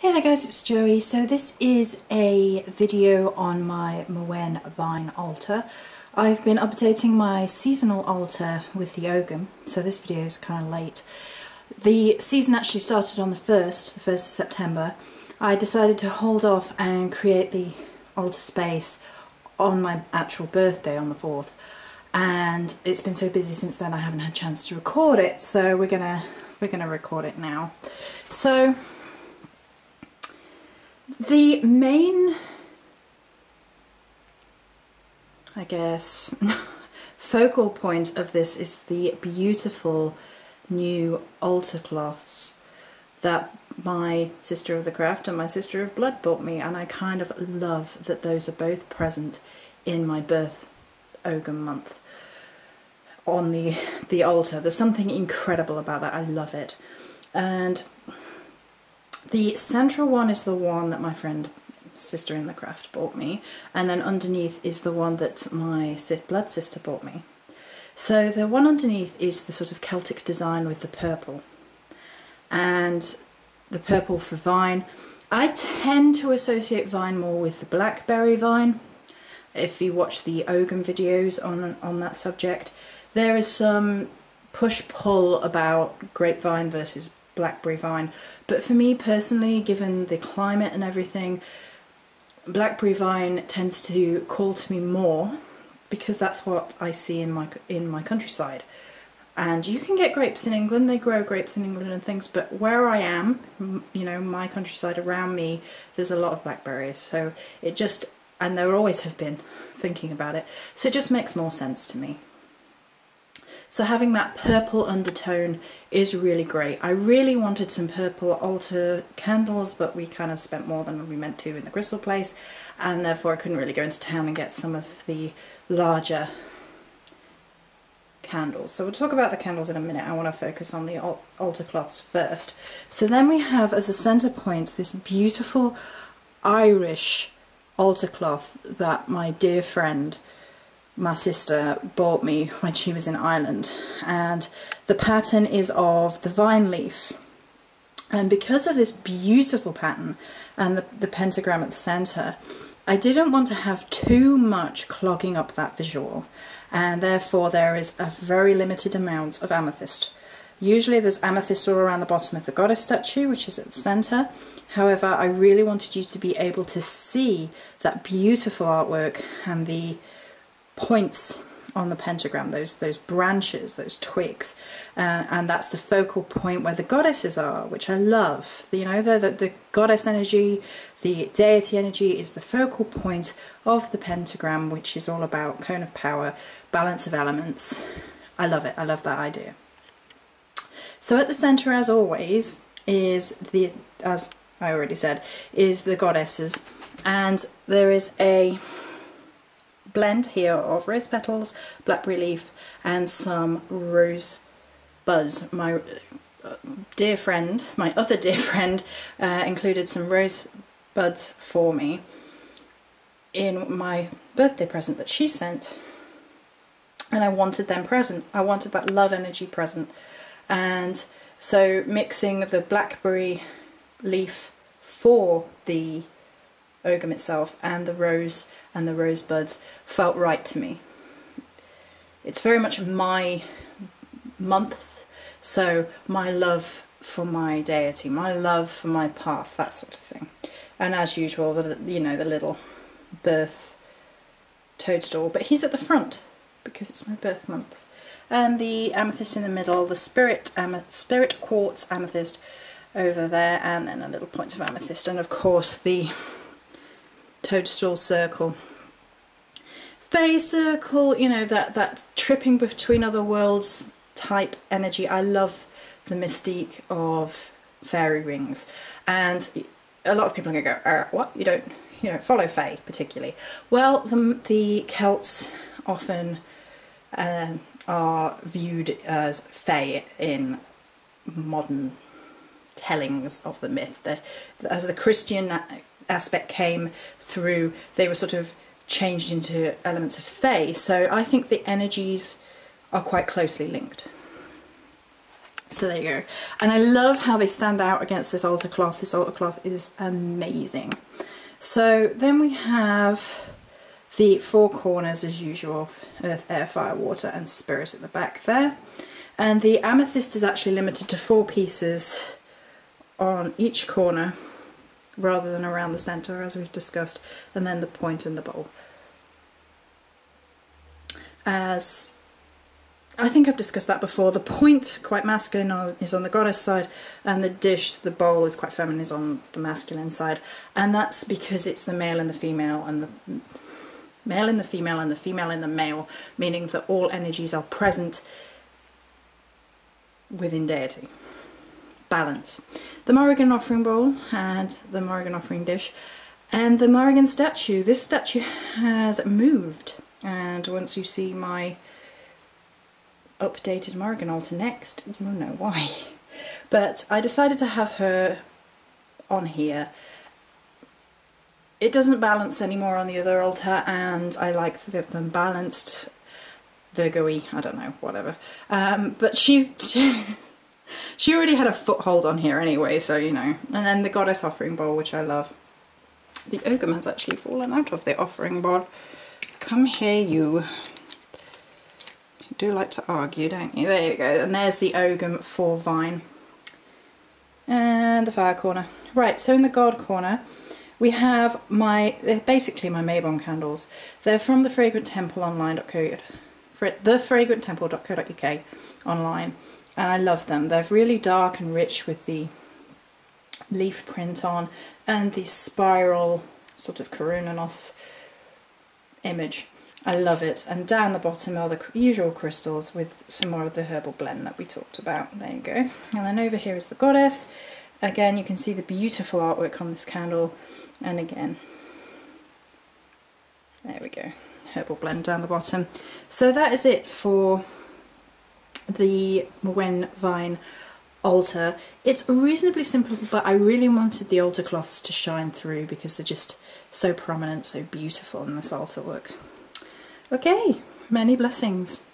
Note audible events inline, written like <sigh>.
Hey there guys, it's Joey. So this is a video on my Muin Vine altar. I've been updating my seasonal altar with the Ogham, so this video is kind of late. The season actually started on the 1st, the 1st of September. I decided to hold off and create the altar space on my actual birthday on the 4th and it's been so busy since then I haven't had a chance to record it so we're gonna we're gonna record it now. So the main, I guess, <laughs> focal point of this is the beautiful new altar cloths that my sister of the craft and my sister of blood bought me and I kind of love that those are both present in my birth Ogham month on the the altar. There's something incredible about that. I love it. And the central one is the one that my friend sister in the craft bought me and then underneath is the one that my blood sister bought me. So the one underneath is the sort of Celtic design with the purple and the purple for vine. I tend to associate vine more with the blackberry vine. If you watch the Ogham videos on, on that subject, there is some push-pull about grapevine versus blackberry vine. But for me personally, given the climate and everything, blackberry vine tends to call to me more because that's what I see in my in my countryside. And you can get grapes in England, they grow grapes in England and things, but where I am, you know, my countryside around me, there's a lot of blackberries. So it just, and there always have been, thinking about it, so it just makes more sense to me. So having that purple undertone is really great. I really wanted some purple altar candles, but we kind of spent more than we meant to in the crystal place, and therefore I couldn't really go into town and get some of the larger candles. So we'll talk about the candles in a minute. I want to focus on the altar cloths first. So then we have as a center point this beautiful Irish altar cloth that my dear friend my sister bought me when she was in Ireland and the pattern is of the vine leaf and because of this beautiful pattern and the, the pentagram at the center I didn't want to have too much clogging up that visual and therefore there is a very limited amount of amethyst. Usually there's amethyst all around the bottom of the goddess statue which is at the center however I really wanted you to be able to see that beautiful artwork and the points on the pentagram, those those branches, those twigs, uh, and that's the focal point where the goddesses are, which I love. You know, the, the, the goddess energy, the deity energy is the focal point of the pentagram, which is all about cone of power, balance of elements. I love it. I love that idea. So at the center, as always, is the as I already said, is the goddesses, and there is a blend here of rose petals, blackberry leaf and some rose buds. My uh, dear friend, my other dear <laughs> friend, uh, included some rose buds for me in my birthday present that she sent and I wanted them present. I wanted that love energy present and so mixing the blackberry leaf for the Ogham itself and the rose and the rosebuds felt right to me. It's very much my month, so my love for my deity, my love for my path, that sort of thing. And as usual, the you know the little birth toadstool, but he's at the front because it's my birth month. And the amethyst in the middle, the spirit spirit quartz amethyst over there, and then a little point of amethyst, and of course the toadstool circle. Fey circle, you know, that, that tripping between other worlds type energy. I love the mystique of fairy rings. And a lot of people are going to go, uh, what? You don't, you don't follow Fey particularly. Well, the, the Celts often uh, are viewed as Fey in modern tellings of the myth. The, as the Christian aspect came through, they were sort of changed into elements of Fey. So I think the energies are quite closely linked. So there you go. And I love how they stand out against this altar cloth. This altar cloth is amazing. So then we have the four corners as usual, earth, air, fire, water and spirit at the back there. And the amethyst is actually limited to four pieces on each corner rather than around the centre as we've discussed and then the point in the bowl. As I think I've discussed that before. The point, quite masculine, is on the goddess side, and the dish, the bowl, is quite feminine, is on the masculine side. And that's because it's the male and the female, and the male in the female, and the female in the male, meaning that all energies are present within deity. Balance. The Morrigan offering bowl and the Morrigan offering dish, and the Morrigan statue. This statue has moved, and once you see my updated Morrigan altar next. You'll know why. <laughs> But I decided to have her on here. It doesn't balance anymore on the other altar and I like them balanced Virgo-y, I don't know, whatever. Um, but she's... <laughs> <laughs> she already had a foothold on here anyway, so you know. And then the Goddess Offering Bowl, which I love. The Ogham has actually fallen out of the offering bowl. Come here, you do like to argue, don't you? There you go. And there's the Ogham for Vine. And the fire corner. Right, so in the God corner, we have my, basically my Mabon candles. They're from the Fragrant Temple online.co, thefragranttemple.co.uk online. And I love them. They're really dark and rich with the leaf print on and the spiral sort of Cernunnos image. I love it. And down the bottom are the usual crystals with some more of the herbal blend that we talked about. There you go. And then over here is the goddess. Again, you can see the beautiful artwork on this candle. And again, there we go. Herbal blend down the bottom. So that is it for the Muin Vine altar. It's reasonably simple, but I really wanted the altar cloths to shine through because they're just so prominent, so beautiful in this altar look. Okay, many blessings.